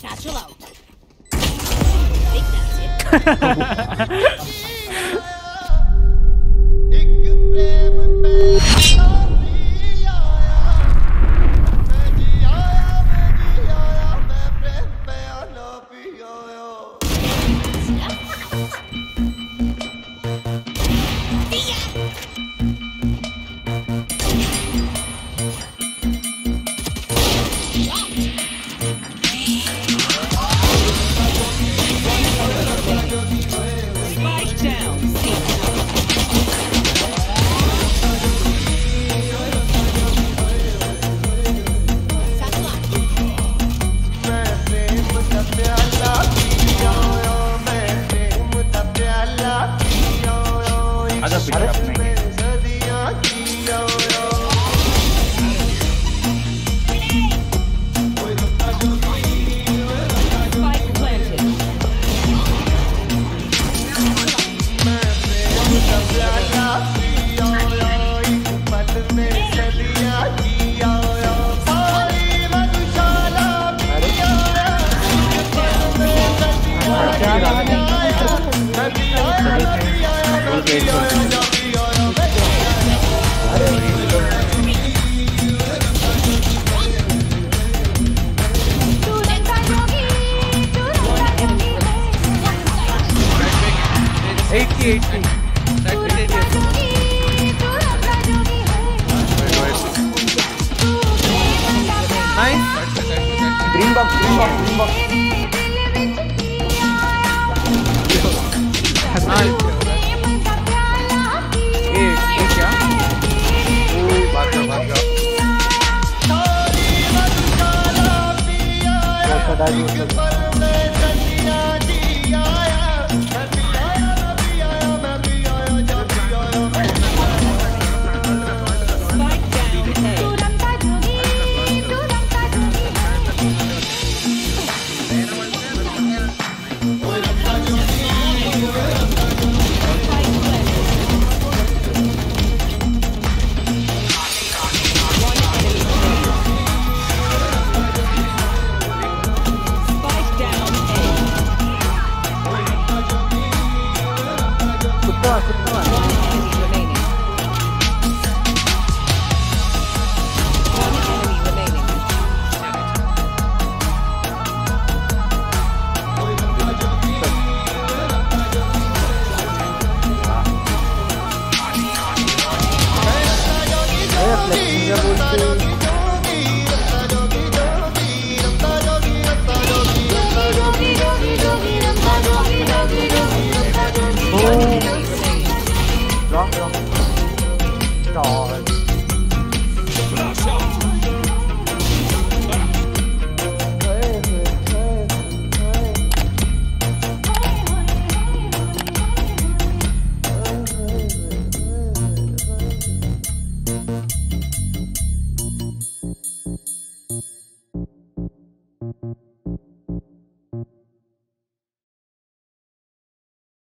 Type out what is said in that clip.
Satchel out. I think that's it. I'll like a paradise. hour for the One enemy remaining. Reflex, minha bolsa. card.